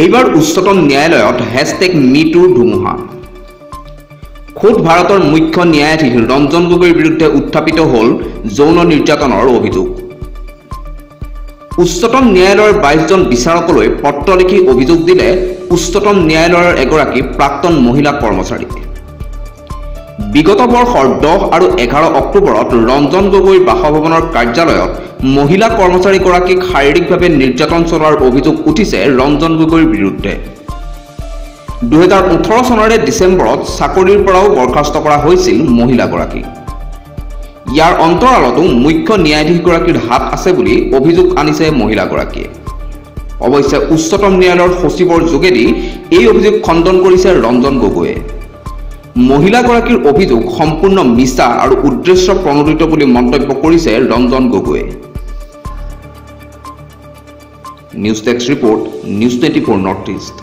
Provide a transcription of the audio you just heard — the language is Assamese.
এইবাৰ উচ্চতম ন্যায়ালয়ত হেছটেগ মিটুৰ ধুমুহা। খোদ ভাৰতৰ মুখ্য ন্যায়াধীশ ৰঞ্জন গগৈৰ বিৰুদ্ধে উত্থাপিত হ'ল যৌন নিৰ্যাতনৰ অভিযোগ। উচ্চতম ন্যায়ালয়ৰ বাইছজন বিচাৰকলৈ পত্ৰ লিখি অভিযোগ দিলে উচ্চতম ন্যায়ালয়ৰ এগৰাকী প্ৰাক্তন মহিলা কৰ্মচাৰী। বিগত বৰ্ষৰ দহ আৰু এঘাৰ অক্টোবৰত ৰঞ্জন গগৈৰ বাসভৱনৰ কাৰ্যালয়ত মহিলা কৰ্মচাৰীগৰাকীক শাৰীৰিকভাৱে নিৰ্যাতন চলোৱাৰ অভিযোগ উঠিছে ৰঞ্জন গগৈৰ বিৰুদ্ধে। দুহেজাৰ ওঠৰ চনৰে ডিচেম্বৰত চাকৰিৰ পৰাও বৰ্খাস্ত কৰা হৈছিল মহিলাগৰাকীক ইয়াৰ অন্তৰালতো মুখ্য ন্যায়াধীশগৰাকীৰ হাত আছে বুলি অভিযোগ আনিছে মহিলাগৰাকীয়ে। অৱশ্যে উচ্চতম ন্যায়ালয়ৰ সচিবৰ যোগেদি এই অভিযোগ খণ্ডন কৰিছে ৰঞ্জন গগৈয়ে। মহিলাগৰাকীৰ অভিযোগ সম্পূৰ্ণ মিছা আৰু উদ্দেশ্য প্ৰণোদিত বুলি মন্তব্য কৰিছে ৰঞ্জন গগৈয়ে news desk report, news twenty four north east.